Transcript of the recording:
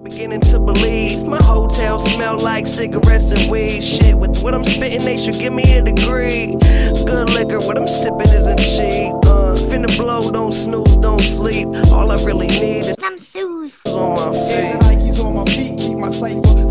Beginning to believe my hotel smell like cigarettes and weed. Shit, with what I'm spitting, they should give me a degree. Good liquor, what I'm sipping isn't cheap. Uh, finna blow, don't snooze, don't sleep. All I really need is Some shoes. on my And feet. the Nikes on my feet keep my cipher